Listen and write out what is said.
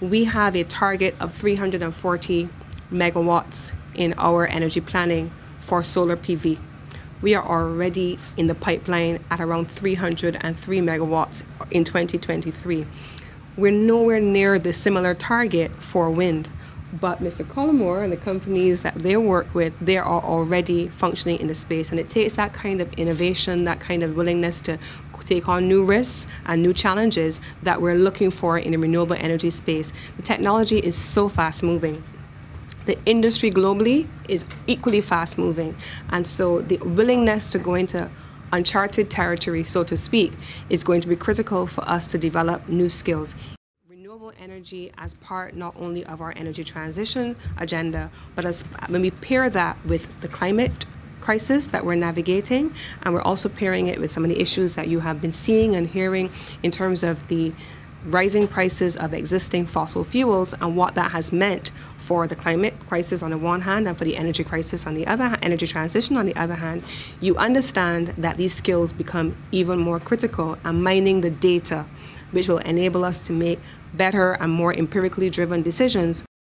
we have a target of 340 megawatts in our energy planning for solar PV. We are already in the pipeline at around 303 megawatts in 2023. We're nowhere near the similar target for wind, but Mr. Collymore and the companies that they work with, they are already functioning in the space. And it takes that kind of innovation, that kind of willingness to take on new risks and new challenges that we're looking for in the renewable energy space. The technology is so fast moving the industry globally is equally fast moving. And so the willingness to go into uncharted territory, so to speak, is going to be critical for us to develop new skills. Renewable energy as part not only of our energy transition agenda, but as when we pair that with the climate crisis that we're navigating, and we're also pairing it with some of the issues that you have been seeing and hearing in terms of the rising prices of existing fossil fuels and what that has meant for the climate crisis on the one hand and for the energy crisis on the other energy transition on the other hand, you understand that these skills become even more critical and mining the data which will enable us to make better and more empirically driven decisions